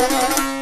Yeah.